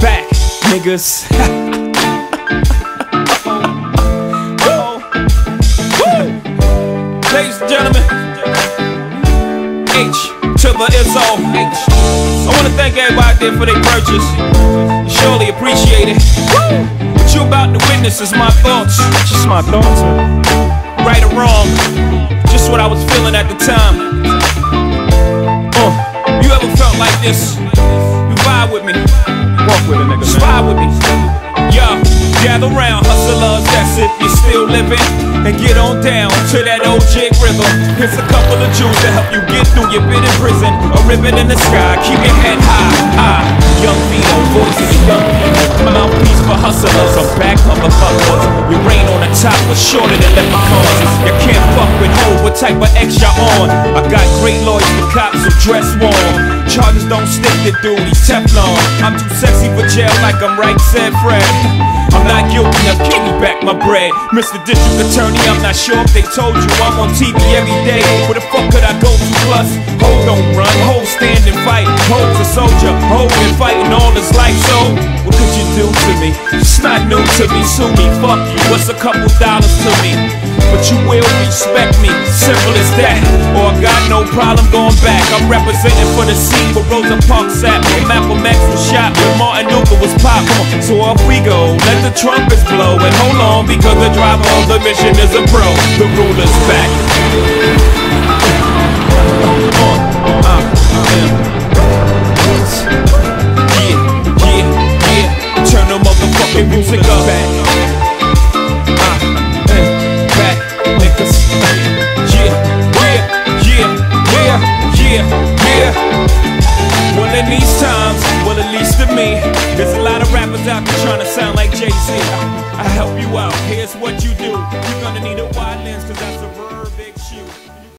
Back, niggas. Ladies and gentlemen, H to the Izzo. I want to thank everybody there for their purchase. Surely appreciate it. What you about to witness is my thoughts. Just my thoughts. Like this? You vibe with me, Walk with a nigga, man. vibe with me. Yo, gather round, hustlers, that's if you're still living. And get on down to that old jig rhythm. Here's a couple of jewels to help you get through your bit in prison. A ribbon in the sky, keep your head high. high. Young Vito, voice of the young people. Mouthpiece for hustlers, I'm back, motherfuckers. We reign on the top, but shorter than leprechauns. You can't fuck with hoes, what type of X y'all on? I got great lawyers for cops, so dress warm. Don't stick to he's Teflon. I'm too sexy for jail, like I'm right, said Fred. I'm not guilty, now give me back my bread. Mr. District Attorney, I'm not sure if they told you I'm on TV every day. Where the fuck could I go to? Plus, Hov don't run, Hov stand and fight. Hov's a soldier, Hov been fighting all his life. So, what could you do to me? It's not new to me, sue me, fuck you. What's a couple dollars to me? But you will respect me, simple as that. Or I got no problem going back. I'm representing for the scene where Rosa Parks at. Where Malcolm X was shot, where Martin Luther was popped. So off we go, let the trumpets blow. And hold on, because the driver of the mission is a pro. The ruler's back. Yeah, yeah, yeah. Turn the motherfucking music up. Uh, yeah, yeah. Well, in these times, well, at least to me, there's a lot of rappers out there trying to sound like Jay Z. I help you out. Here's